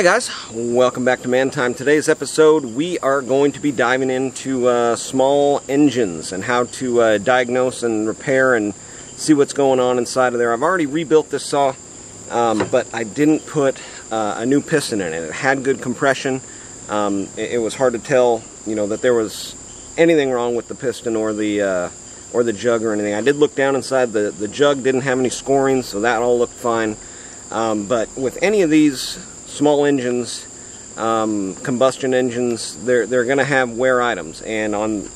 Hey guys, welcome back to Man Time. Today's episode we are going to be diving into uh, small engines and how to uh, diagnose and repair and see what's going on inside of there. I've already rebuilt this saw, um, but I didn't put uh, a new piston in it. It had good compression. Um, it, it, was hard to tell, you know, that there was anything wrong with the piston or the uh, or the jug or anything. I did look down inside the the jug, didn't have any scoring, so that all looked fine. Um, but with any of these small engines, um, combustion engines, they're they're going to have wear items, and on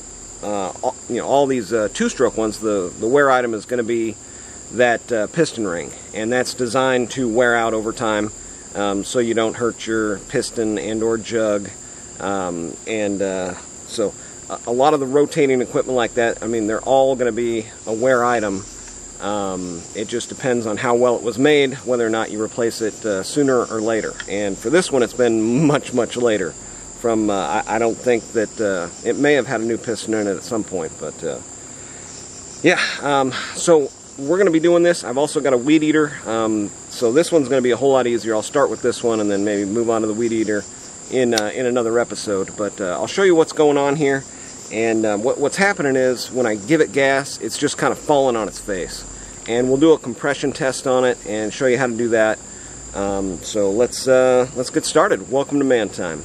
uh, all, you know all these uh, two-stroke ones, the the wear item is going to be that uh, piston ring, and that's designed to wear out over time, um, so you don't hurt your piston and or jug, um, and uh, so a lot of the rotating equipment like that, I mean, they're all going to be a wear item um, it just depends on how well it was made, whether or not you replace it uh, sooner or later. And for this one, it's been much, much later. From uh, I, I, don't think that uh, it may have had a new piston in it at some point, but uh, yeah. Um, so we're going to be doing this. I've also got a weed eater, um, so this one's going to be a whole lot easier. I'll start with this one and then maybe move on to the weed eater in uh, in another episode. But uh, I'll show you what's going on here. And um, what, what's happening is when I give it gas, it's just kind of falling on its face. And we'll do a compression test on it and show you how to do that. Um, so let's uh, let's get started. Welcome to Man Time.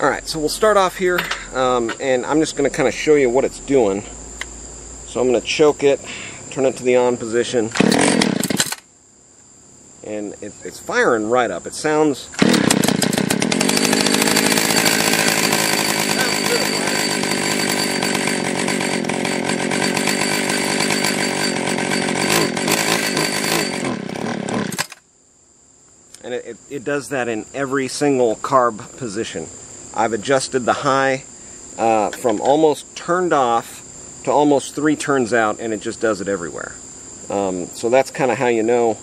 All right, so we'll start off here, um, and I'm just going to kind of show you what it's doing. So I'm going to choke it, turn it to the on position, and it, it's firing right up. It sounds it, it, does that in every single carb position. I've adjusted the high uh, from almost turned off to almost three turns out and it just does it everywhere. Um, so that's kind of how you know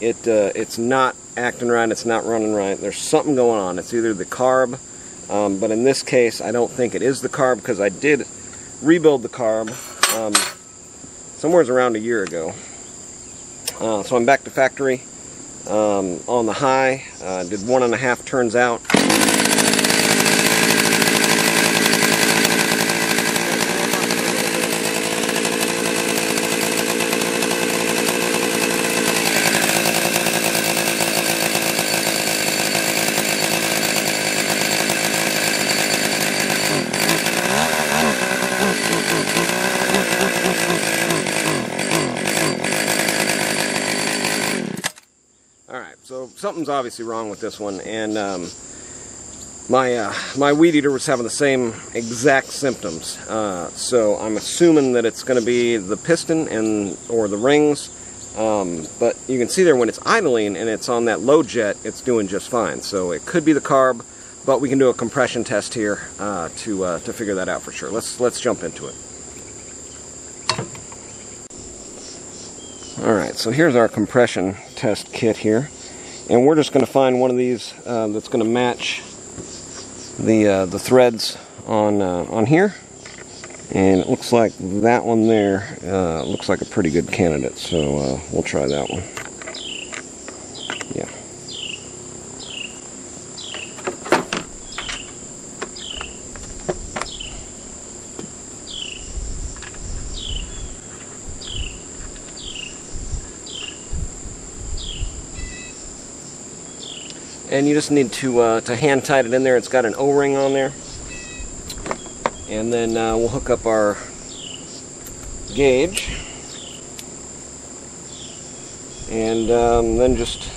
it uh, it's not acting right, it's not running right. There's something going on. It's either the carb, um, but in this case I don't think it is the carb because I did rebuild the carb um, somewhere around a year ago. Uh, so I'm back to factory um, on the high. Uh, did one and a half turns out. Something's obviously wrong with this one, and um, my uh, my weed eater was having the same exact symptoms. Uh, so I'm assuming that it's going to be the piston and or the rings. Um, but you can see there when it's idling and it's on that low jet, it's doing just fine. So it could be the carb, but we can do a compression test here uh, to uh, to figure that out for sure. Let's let's jump into it. All right, so here's our compression test kit here and we're just going to find one of these uh, that's going to match the uh, the threads on uh, on here. And it looks like that one there uh, looks like a pretty good candidate. So uh, we'll try that one and you just need to uh, to hand tight it in there. It's got an O-ring on there, and then uh, we'll hook up our gauge, and um, then just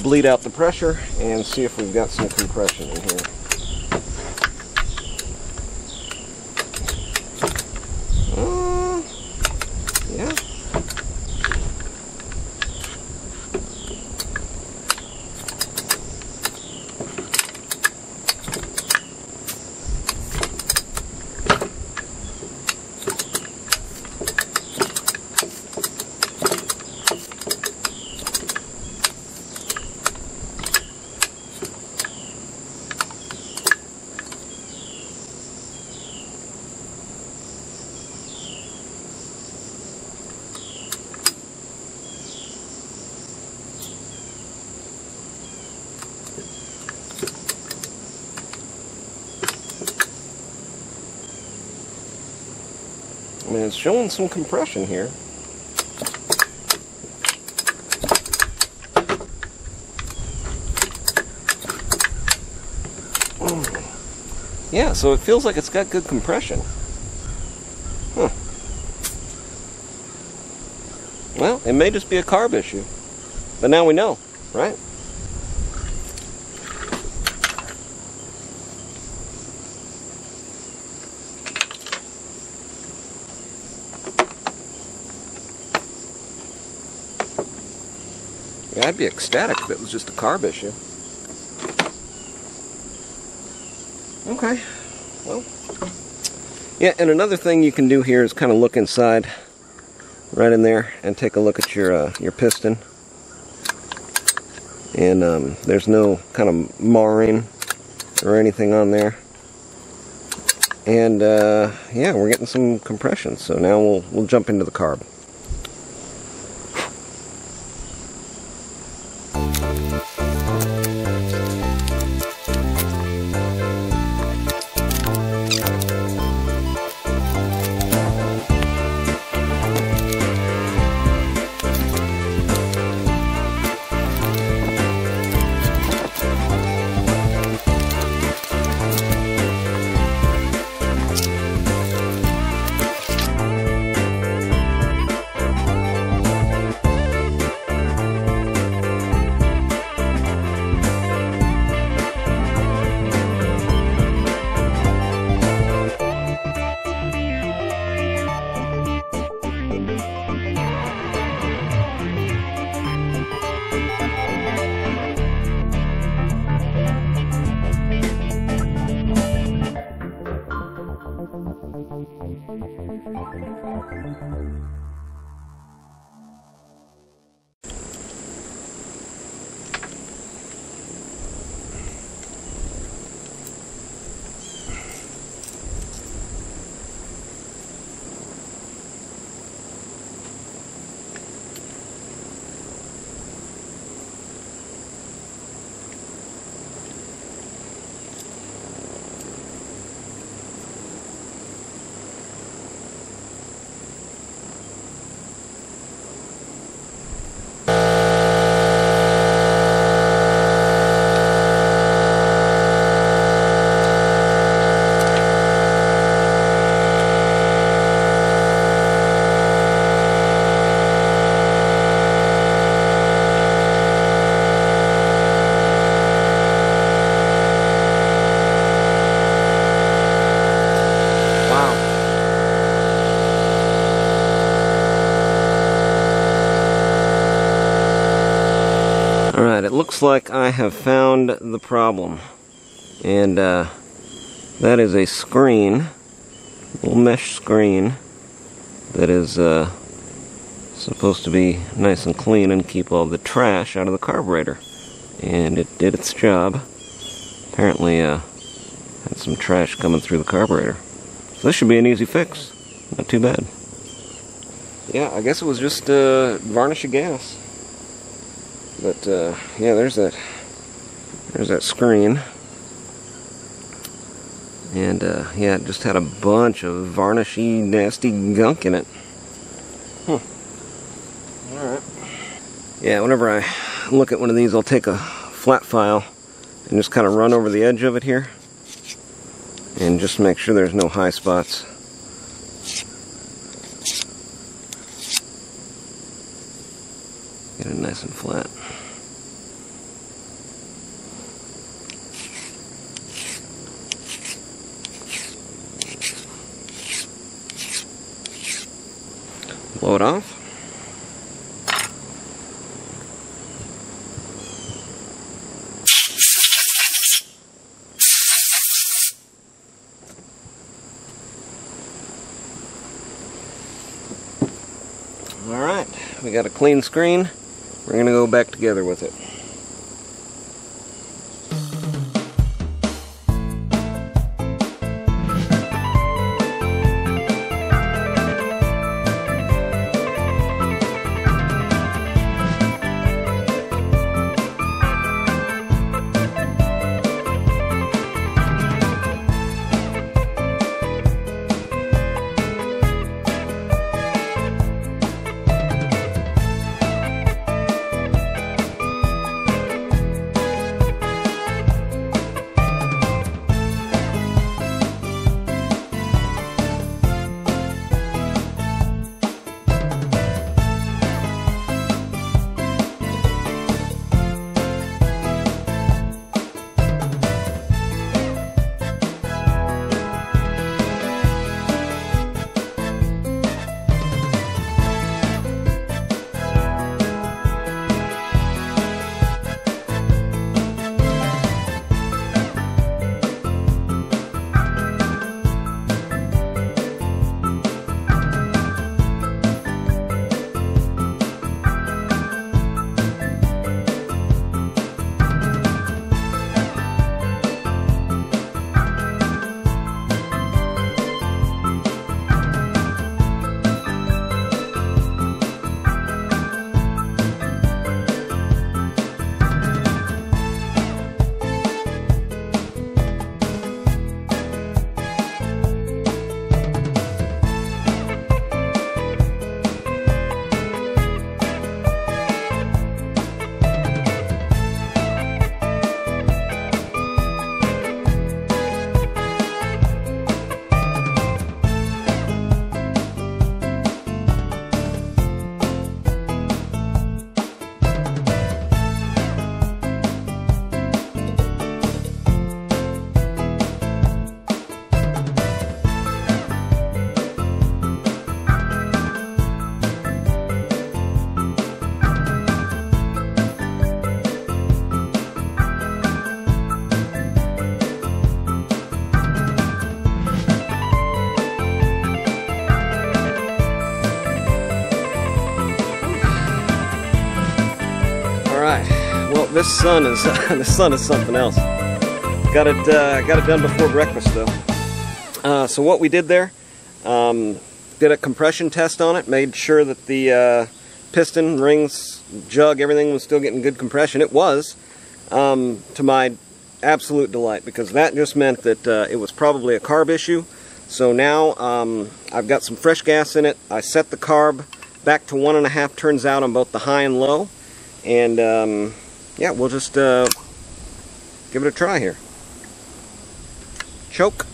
bleed out the pressure and see if we've got some compression in here. Mean, it's showing some compression here. Yeah, so it feels like it's got good compression. Huh. Well, it may just be a carb issue. But now we know, right? Yeah, I'd be ecstatic if it was just a carb issue. Okay, well, yeah, and another thing you can do here is kind of look inside, right in there, and take a look at your uh, your piston. And um, there's no kind of marring or anything on there. And uh, yeah, we're getting some compression. So now we'll we'll jump into the carb. Looks like I have found the problem. And uh, that is a screen, little mesh screen, that is uh, supposed to be nice and clean and keep all the trash out of the carburetor. And it did its job. Apparently uh, had some trash coming through the carburetor. So this should be an easy fix. Not too bad. Yeah, I guess it was just uh, varnish of gas. But uh, yeah, there's that. There's that screen. And uh, yeah, it just had a bunch of varnishy, nasty gunk in it. Huh. Alright. Yeah, whenever I look at one of these, I'll take a flat file and just kind of run over the edge of it here. And just make sure there's no high spots. Get it nice and flat. Blow it off. Alright, we got a clean screen. We're going to go back together with it. This sun is this sun is something else. Got it uh, got it done before breakfast though. Uh, so what we did there, um, did a compression test on it, made sure that the uh, piston, rings, jug, everything was still getting good compression. It was, um, to my absolute delight, because that just meant that uh, it was probably a carb issue. So now um, I've got some fresh gas in it. I set the carb back to one and a half turns out on both the high and low. And um, yeah, we'll just uh, give it a try here. Choke.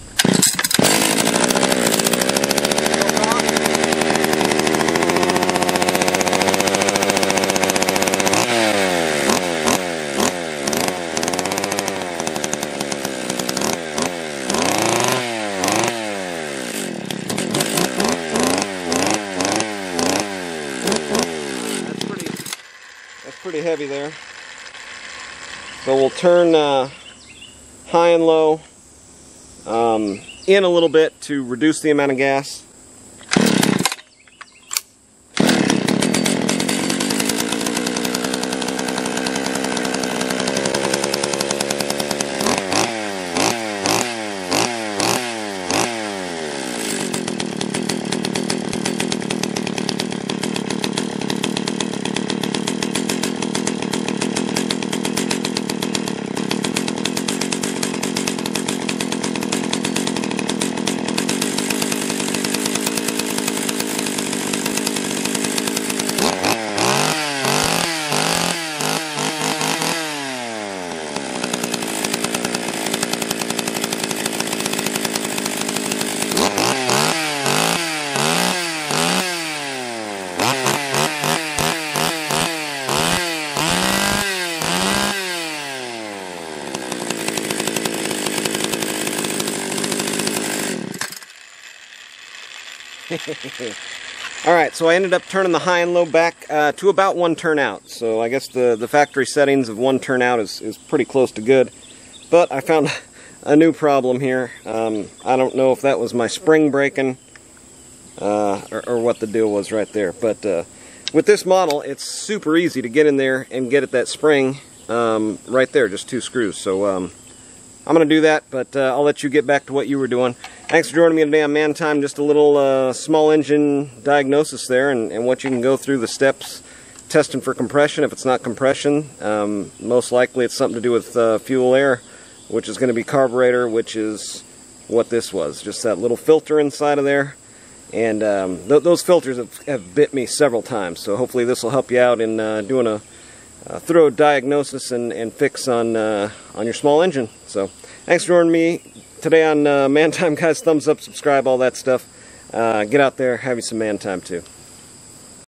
That's pretty, that's pretty heavy there. So we'll turn uh, high and low um, in a little bit to reduce the amount of gas. Alright, so I ended up turning the high and low back uh, to about one turn out. So I guess the, the factory settings of one turn out is, is pretty close to good. But I found a new problem here. Um, I don't know if that was my spring breaking uh, or, or, what the deal was right there. But uh, with this model, it's super easy to get in there and get at that spring um, right there, just two screws. So um, I'm going to do that, but uh, I'll let you get back to what you were doing. Thanks for joining me today on Man Time. Just a little uh, small engine diagnosis there and, and, what you can go through the steps testing for compression. If it's not compression, um, most likely it's something to do with uh, fuel air, which is going to be carburetor, which is what this was. Just that little filter inside of there. And um, th those filters have, have, bit me several times, so hopefully this will help you out in uh, doing a, a, thorough diagnosis and, and fix on, uh, on your small engine. So thanks for joining me today on uh, Man Time, guys. Thumbs up, subscribe, all that stuff. Uh, get out there, have you some man time too.